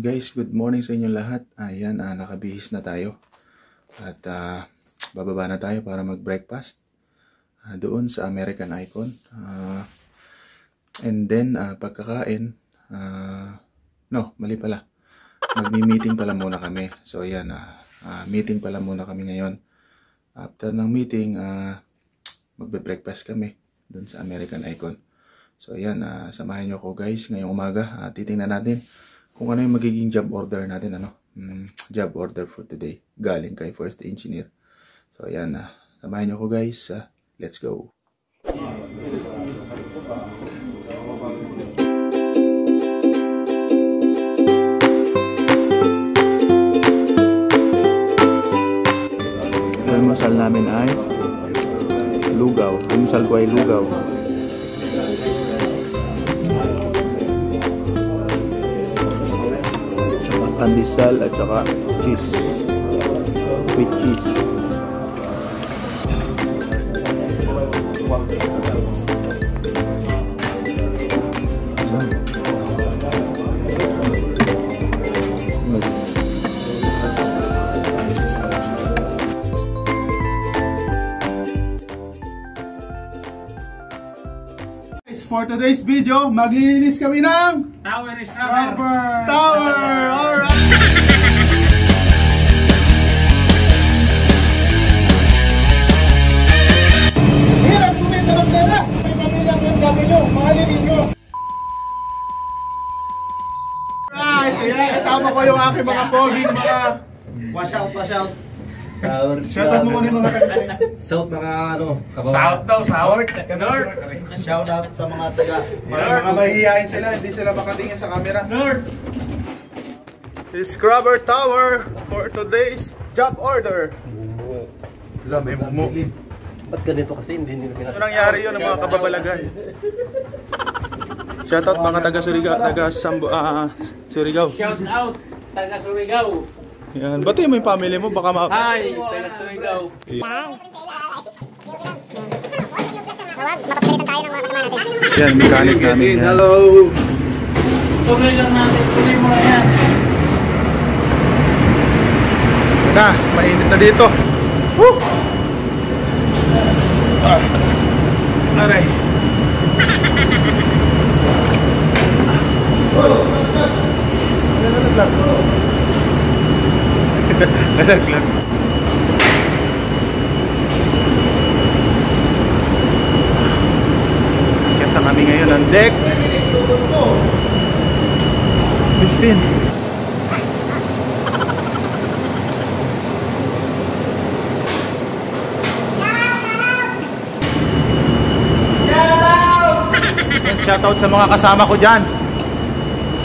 So yun guys, good morning sa inyong lahat. Ayan, ah, nakabihis na tayo. At ah, bababa na tayo para mag-breakfast. Ah, doon sa American Icon. Ah, and then, ah, pagkakain, ah, no, mali pala. Magmi-meeting pala muna kami. So ayan, ah, ah, meeting pala muna kami ngayon. After ng meeting, ah, magbe-breakfast kami doon sa American Icon. So ayan, ah, samahan nyo ako guys ngayong umaga. Ah, titingnan natin kung ano yung magiging job order natin. ano mm, Job order for today. Galing kay First Engineer. So ayan, ah, samahan nyo ako guys. Ah, let's go. Ang masal namin ay lugaw. Ang masal ko ay lugaw. Pandesal at saka cheese. With cheese. For today's video, maglilinis kami ng Tower is rubber. tower! Alright! Gawin nyo, mahalin ninyo! Right, so yan, kasama ko yung aking mga poging mga... Wash out, wash out. Shoutout mo muna yung mga taga South mga ano, South daw, south. North. Shout out sa mga taga. Mga, mga mahihiyain sila, hindi sila makatingin sa camera. North. Scrubber Tower for today's job order. Wala, may mumu. Ba't ganito kasi hindi nila Ano nangyari yun ng mga kababalagan? Shoutout mga taga Surigao, taga Sambo, ah, Surigao. Shout out. Taga Surigao. Yan, bati mo yung family mo, baka ma... Hi, taga Surigao. Tawag, mapapalitan tayo ng mga kasama natin. Yan, mechanic namin. yan. Hello! Tuloy lang natin. Tuloy mo lang yan. Na, mainit na dito. Woo! Ah. Aray. Nalaglag. Kenta kami ngayon ng deck. 15. Shoutout sa mga kasama ko dyan.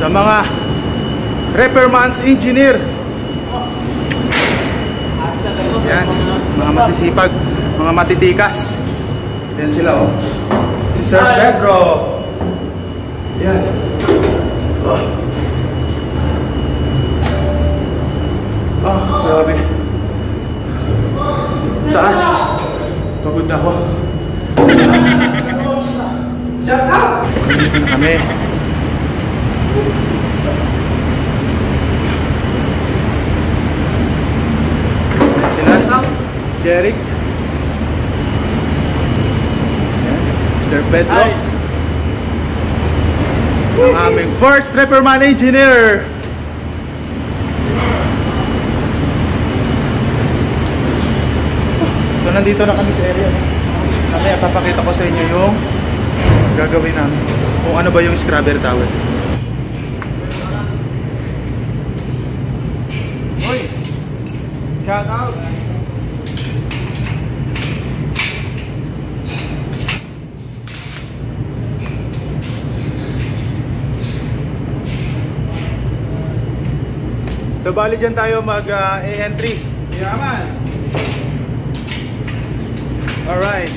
Sa mga repairman's engineer. Yan, mga masisipag, mga matitikas. Yan sila oh. Si Sir Pedro. Yan. Oh. Oh, grabe. Taas. Pagod na ako. Dito na kami. Sila, Jeric. Ayan, Sir Pedro. Hi. First repairman engineer. So nandito na kami sa area. Mamaya papakita ko sa inyo yung gagawin namin. Kung ano ba yung scrubber tower. So bali dyan tayo mag uh, entry. Yaman! Alright.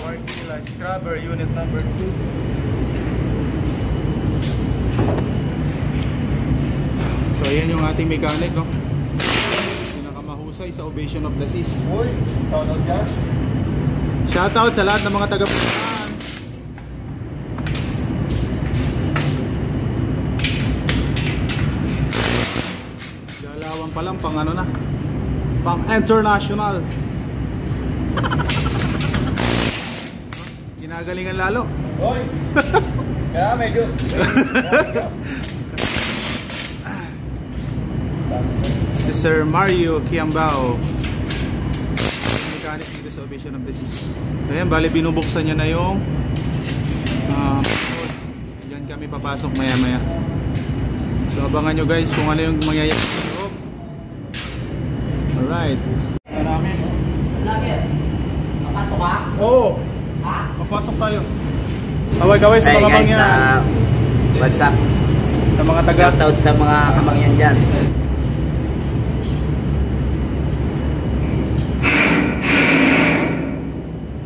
Wardzilla Scrubber Unit number 2. So ayan yung ating mechanic no. Pinakamahusay sa Ovation of the Seas. Uy, shout out dyan. Shoutout sa lahat ng mga taga Lang pang ano na. Pang international. Ginagalingan lalo. Kaya medyo. Si Sir Mario Kiambao. Mechanic dito sa Ovation of the Seas. Ayan, bali binubuksan niya na yung um, Diyan kami papasok maya maya. So abangan nyo guys kung ano yung mangyayari Alright. Namin. Papasok ka? Oo. Papasok tayo. Kaway-kaway sa Hey mga guys, mangyan. uh, what's up? sa mga taga Shoutout sa mga kamangyan dyan.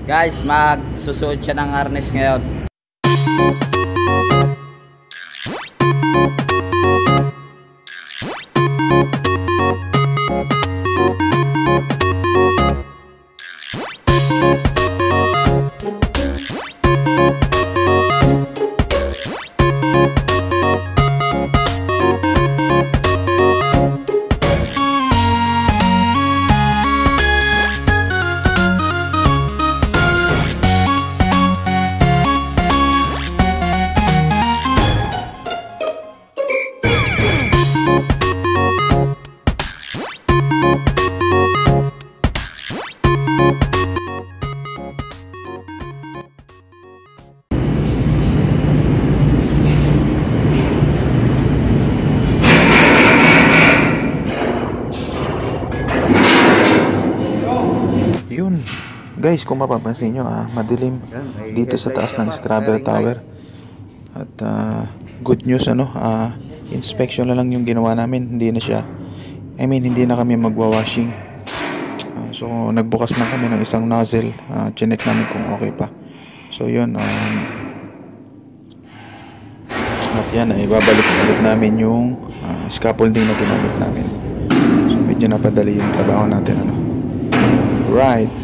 Guys, magsusuot siya ng harness ngayon. Guys, kung mapapansin nyo, ah, madilim dito sa taas ng Scrabble Tower. At ah, good news, ano, ah, inspection na lang yung ginawa namin. Hindi na siya, I mean, hindi na kami magwa-washing. Ah, so, nagbukas na kami ng isang nozzle. Ah, chinek namin kung okay pa. So, yun. Um, at yan, ay babalik ulit namin yung ah, scaffolding na ginamit namin. So, medyo napadali yung trabaho natin, ano. Right.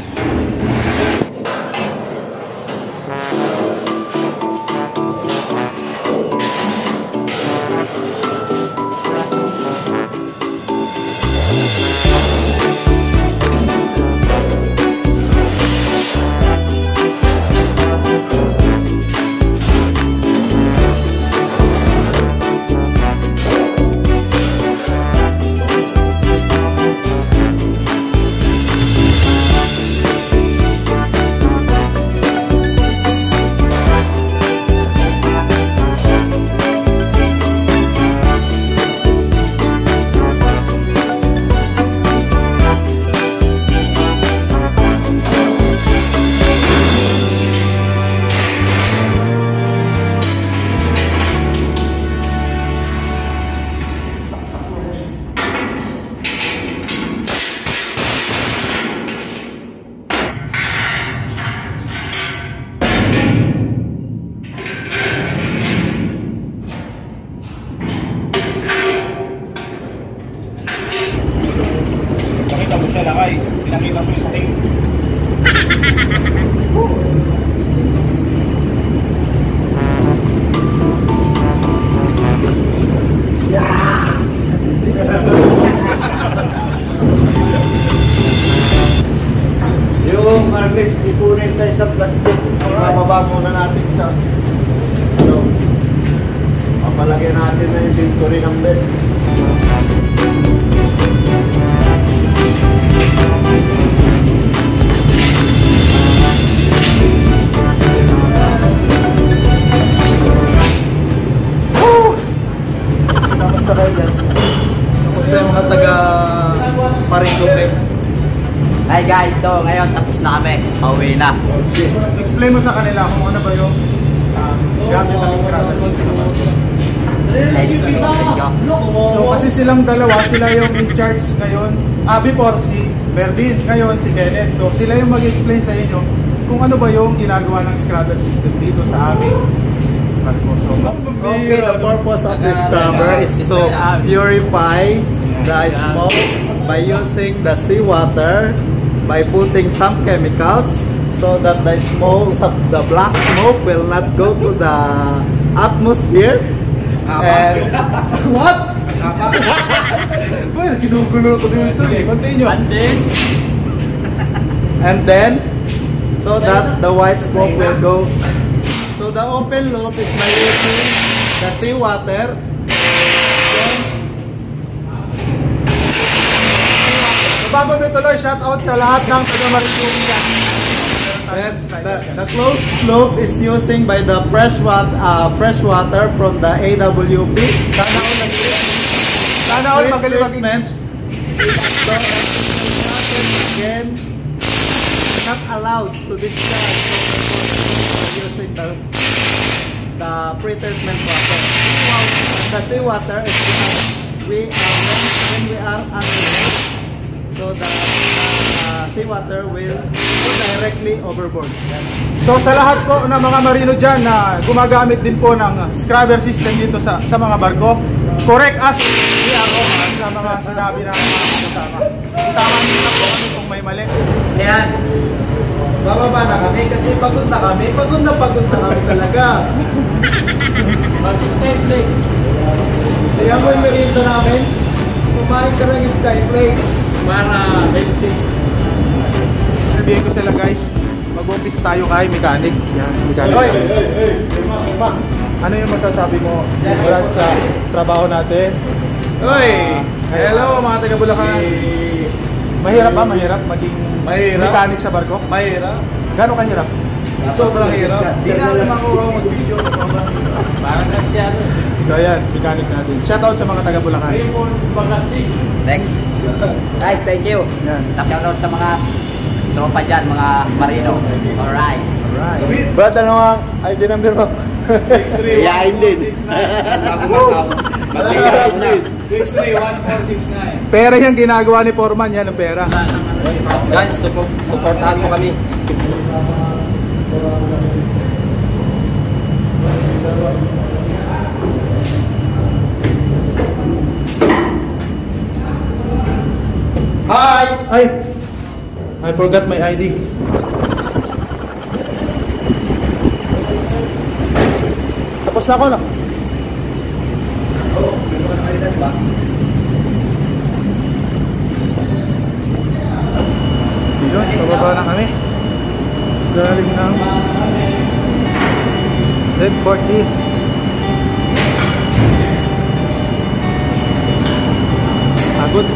Yung harvest, ipunin sa isang plastic. Bababa muna natin sa ano. Papalagyan natin na inventory ng bed. Kamusta kayo dyan? Kamusta yung mga taga Parindupe? Hi guys, so ngayon tapos na kami. Pauwi na. Explain mo sa kanila kung ano ba yung ah, gamit. Let's go. So kasi silang dalawa, sila yung in charge ngayon. Ah, before si Mervin, ngayon si Kenneth. So sila yung mag-explain sa inyo kung ano ba yung ginagawa ng Scrabble system dito sa. So, Okay, the purpose of this scrubber is to purify the smoke by using the seawater by putting some chemicals so that the smoke, the black smoke will not go to the atmosphere. And What? And then, and then so that the white smoke will go. So the open loop is by using the seawater. So, nyo tuloy, shout out sa lahat ng taga. And the, the closed loop is using by the fresh water, uh, fresh water from the AWP. Sana all nag- Sana all magaling mag-English. So, again, not allowed to discharge using the the pre-treatment water. The seawater is we are when we are under so the uh, seawater will go directly overboard. So sa lahat po ng mga marino dyan na gumagamit din po ng scrubber system dito sa sa mga barko, correct us hindi ako ah, sa mga sinabi ng mga kasama. Tama na po kami kung may mali. Ayan. Bababa na kami kasi pagod na kami. Pagod na pagod na kami talaga. mag-stay place. Kaya mo yung merienda namin. Kumain ka ng skyflakes. Para healthy. Sabihin ko sila guys, mag-office tayo kay mechanic. Yan, mechanic. Hoy! tayo. Ano yung masasabi mo Brad, sa trabaho natin? Hoy! Hello mga taga Bulacan. Mahirap ba? Mahirap maging Mahirap. mechanic sa barko? Mahirap. Gano'ng kahirap? Sobrang hirap. Di namin makuha mag-video. Parang nagsiya. So ayan, mechanic natin. Shoutout sa mga taga Bulacan. Next. Guys, thank you. Yan. Shoutout sa mga tropa dyan, mga marino. Alright. Alright. Brad, ano ang ID number mo? 631 Iyain din. Mag-iyain na. 631469. Pera yung ginagawa ni Foreman, yan ang pera. Guys, support, supportahan mo kami. Hi! Ay! I forgot my ID. Tapos na ako, no? Yun, bababa na kami. Galing ng Red 40. Pagod.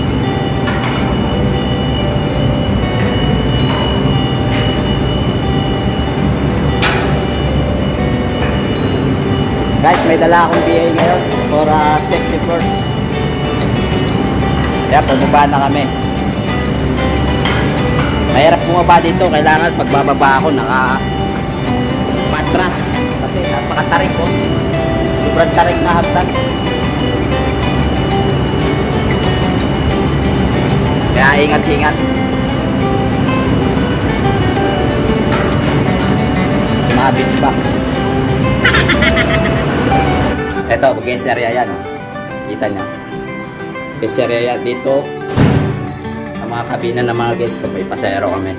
Guys, may dala akong BA ngayon for uh, safety first. Kaya pababa na kami. Mahirap bumaba dito. Kailangan pagbababa ako naka matras. Kasi napakatarik ko. Sobrang tarik na hagdan. Kaya ingat-ingat. Sumabits pa. Guest area yan. Oh. Kita nyo. Area yan. Dito, sa mga kabina ng mga guest ko, may pasero kami.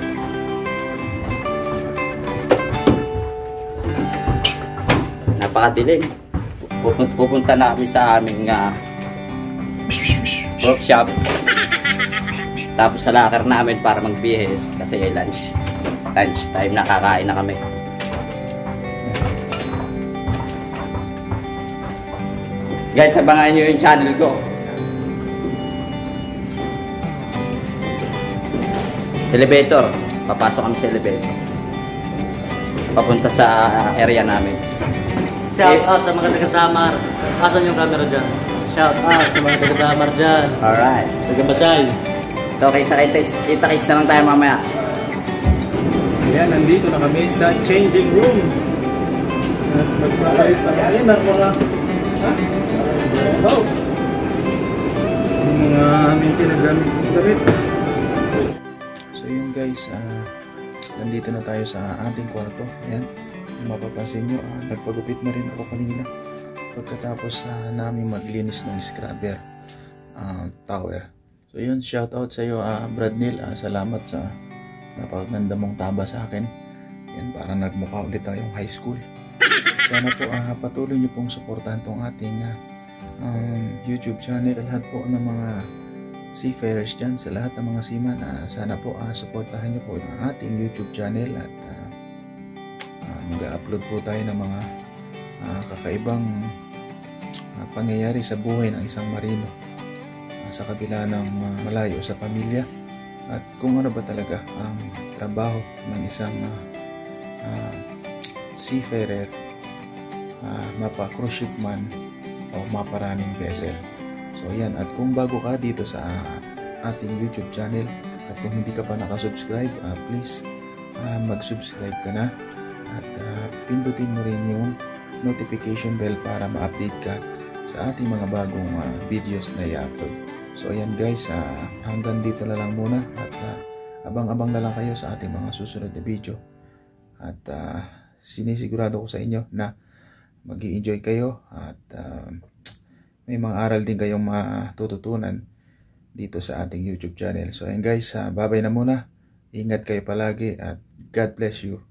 Napakadilim. Pupun- Pupunta na kami sa aming ah, workshop. Tapos sa locker namin para magbihis kasi lunch. Lunch time, nakakain na kami. Guys, abangan nyo yung channel ko. Elevator. Papasok kami sa elevator. Papunta sa area namin. Shout out sa mga taga-Samar. Asan yung camera dyan? Shout out sa mga taga-Samar dyan. Alright. Taga-Basay. So, kita-kita kita kita lang tayo mamaya. Ayan, nandito na kami sa changing room. At magpapalit na kami ng mga... Ha? Oh. Mga aming pinagamit damit. Guys, ah, nandito na tayo sa ating kwarto. Ayan, mapapansin nyo, ah, nagpagupit na rin ako kanina. Pagkatapos ah, namin maglinis ng scrubber ah, tower. So yun, shout out sa iyo, ah, Brad Neil. Ah, salamat sa napakaganda mong taba sa akin. Yan, parang nagmukha ulit tayong high school. Sana po ah, patuloy niyo pong suportahan tong ating ah, um, YouTube channel. Sa lahat po ng mga seafarers dyan, sa lahat ng mga seaman, ah, sana po ah, suportahan niyo po ang ating YouTube channel at ah, ah, mag-upload po tayo ng mga ah, kakaibang ah, pangyayari sa buhay ng isang marino ah, sa kabila ng ah, malayo sa pamilya at kung ano ba talaga ang trabaho ng isang ah, ah, seafarer, ah, mapa cruise ship man o maparaming vessel. So yan, at kung bago ka dito sa ating YouTube channel at kung hindi ka pa nakasubscribe, ah, please ah, mag-subscribe ka na at ah, pindutin mo rin yung notification bell para ma-update ka sa ating mga bagong ah, videos na i-upload. So ayan guys, ah, hanggang dito na lang muna at ah, abang-abang na lang kayo sa ating mga susunod na video. At ah, sinisigurado ko sa inyo na mag enjoy kayo at ah, may mga aral din kayong matututunan dito sa ating YouTube channel. So ayan guys, ah, babay na muna. Ingat kayo palagi at God bless you.